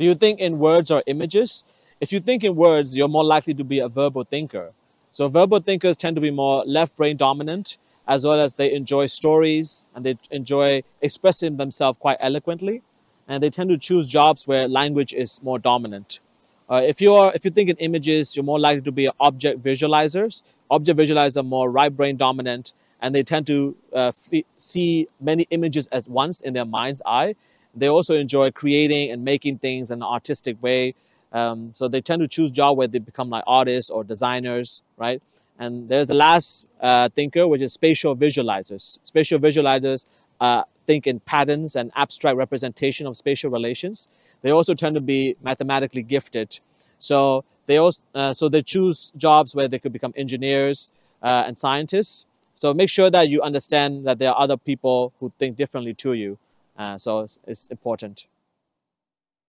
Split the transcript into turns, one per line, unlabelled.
Do you think in words or images? If you think in words, you're more likely to be a verbal thinker. So verbal thinkers tend to be more left brain dominant, as well as they enjoy stories and they enjoy expressing themselves quite eloquently. And they tend to choose jobs where language is more dominant. Uh, if you are, if you think in images, you're more likely to be object visualizers. Object visualizers are more right brain dominant, and they tend to uh, see many images at once in their mind's eye. They also enjoy creating and making things in an artistic way. Um, so they tend to choose job where they become like artists or designers, right? And there's the last uh, thinker, which is spatial visualizers. Spatial visualizers uh, think in patterns and abstract representation of spatial relations. They also tend to be mathematically gifted. So they also, uh, so they choose jobs where they could become engineers uh, and scientists. So make sure that you understand that there are other people who think differently to you. Uh, so it's, it's important.